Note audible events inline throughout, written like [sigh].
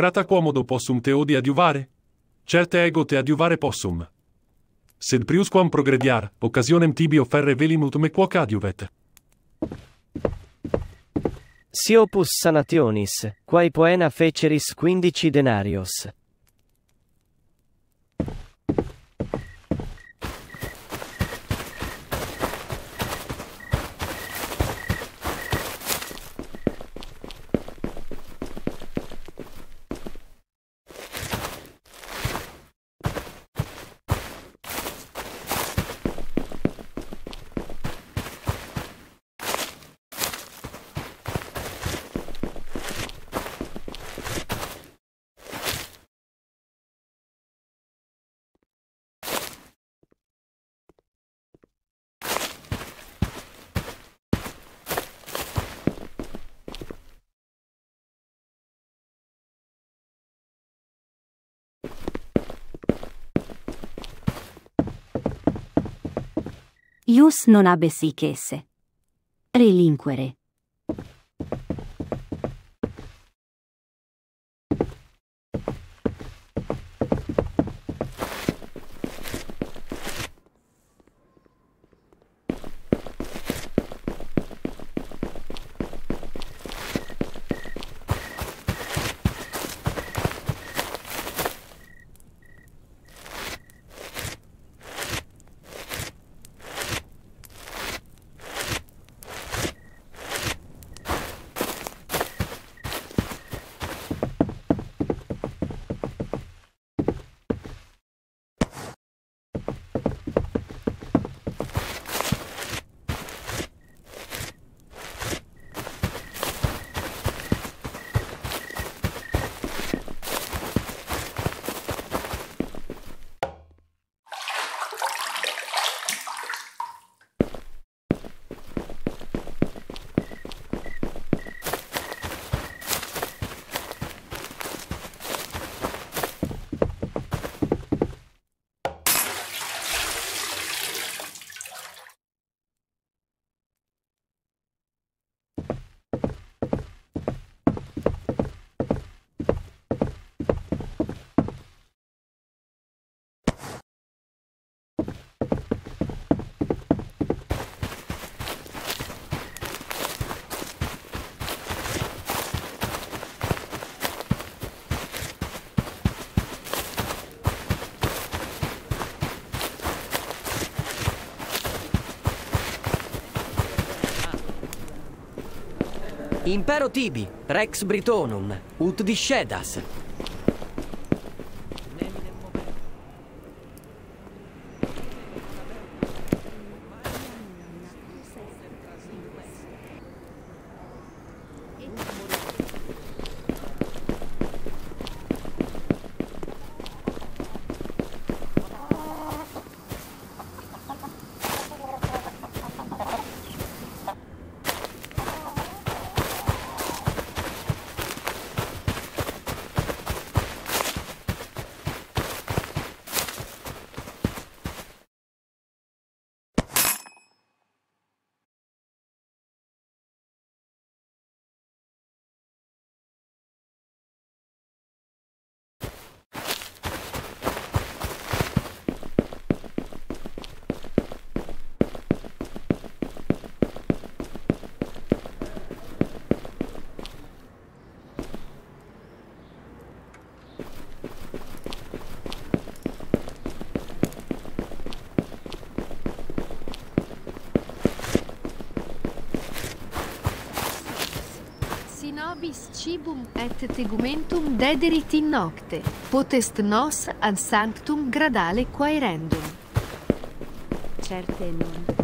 Grata quomodo possum te odi adiuvare? Certe ego te adiuvare possum. Sed priusquam progrediar, occasionem tibi offerre velimut me quoc adiuvet. Si opus sanationis, quae poena feceris quindici denarios. Ius non abe sic esse. Relinquere. Impero tibi, rex Britonum, ut discedas. Nobis cibum et tegumentum dederit in nocte, potest nos an sanctum gradale quaerendum. Certe non.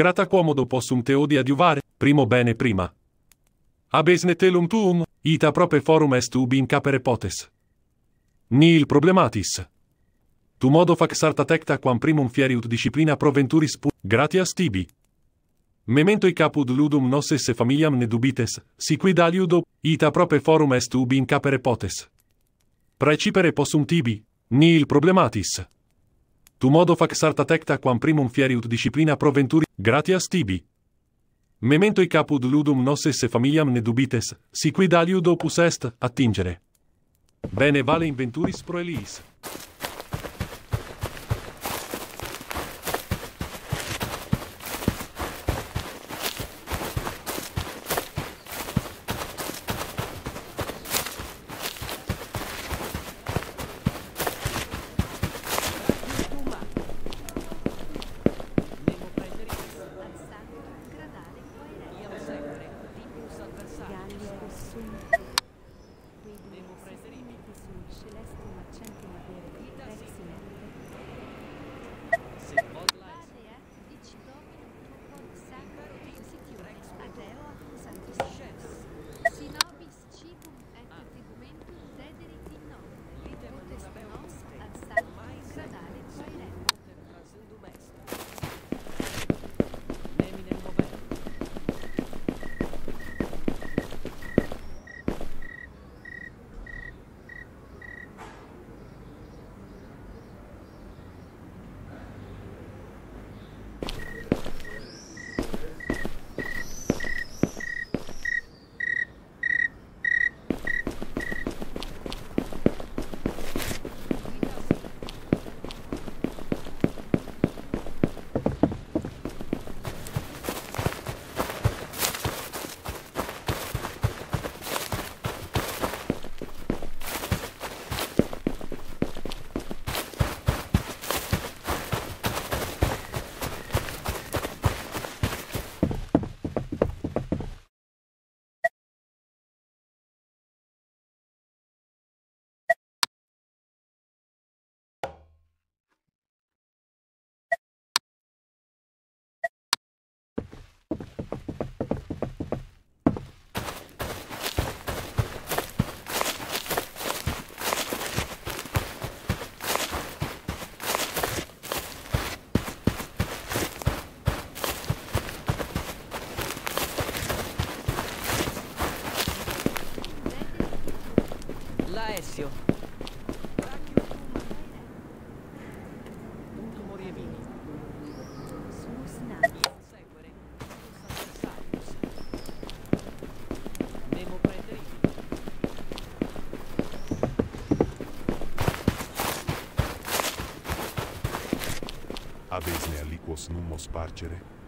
Grata quomodo possum te odi adiuvare, primo bene prima. Abesne telum tuum, ita prope forum est ubi in capere potes. Nihil problematis. Tu modo fac sarta tecta quam primum fieriut disciplina proventuris pu, gratias tibi. Memento i capud ludum nos esse familiam ne dubites, si quid aliudo, ita prope forum est ubi in capere potes. Praecipere possum tibi, nihil problematis. Tu modo fac sarta tecta quam primum fieriut disciplina proventuri, gratias tibi. Memento i capud ludum nos esse familiam ne dubites, si quid aliud opus est, attingere. Bene vale inventuris proeliis. Aliquos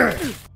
Urgh! [coughs]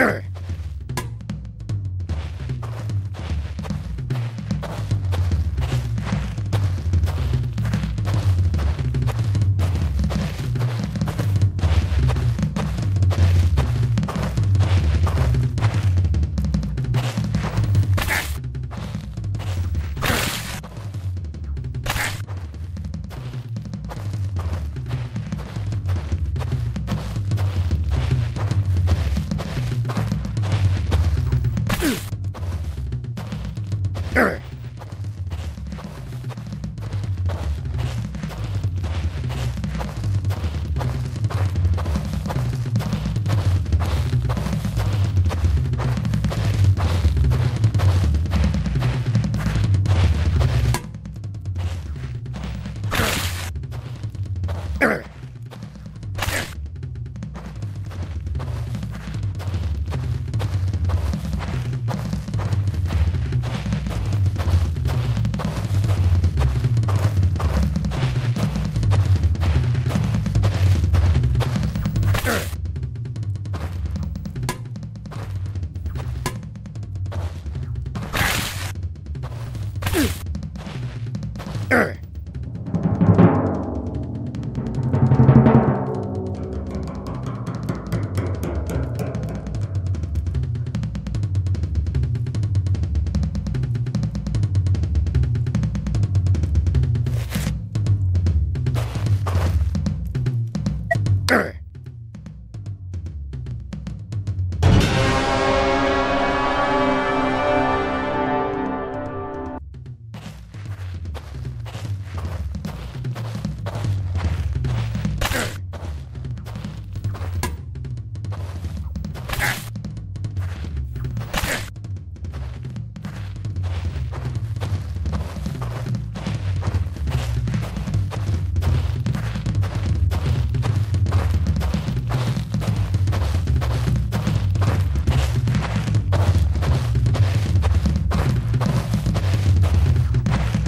Urgh. Brr.